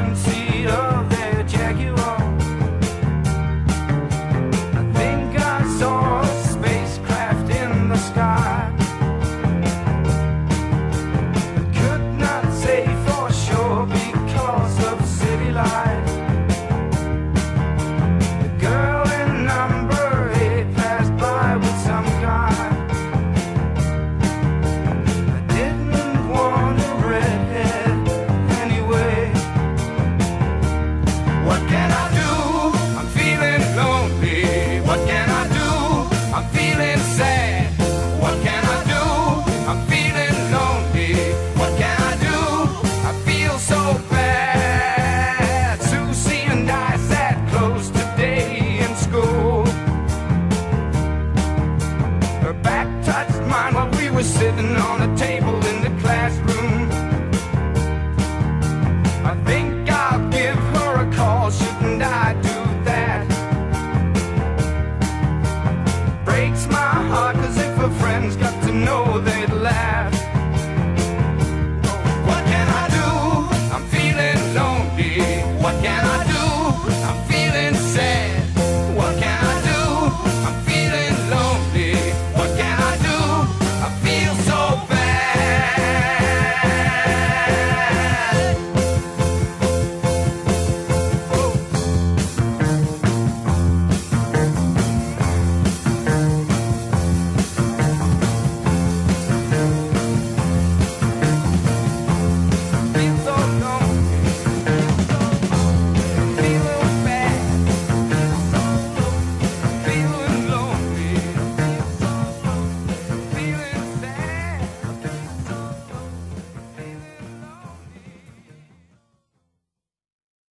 can't see. I'm